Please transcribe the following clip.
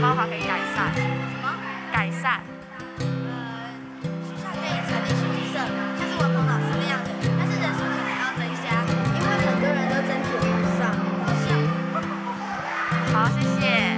方法可以改善，什么？改善？呃，学校可以成立兴趣社，像是文宏老师那样的，但是人数可能要增加，因为每个人都争取不上。好，谢谢。